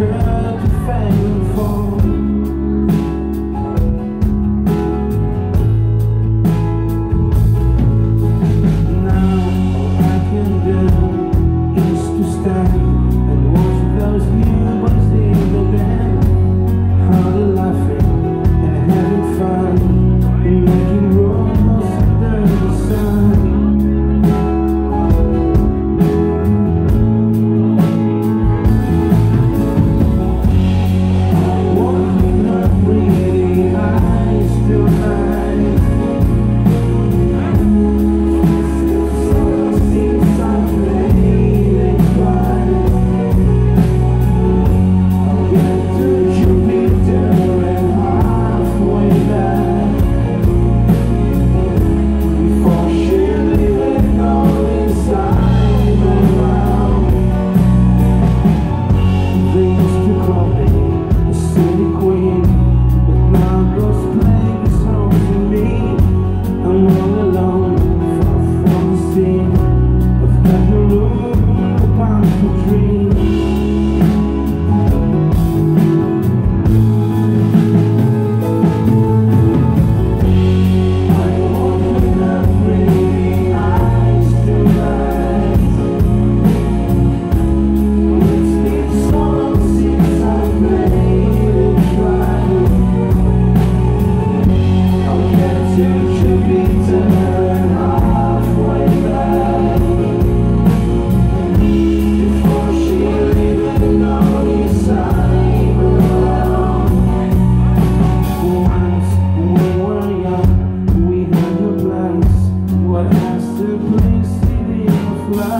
Yeah. what has to place the overflow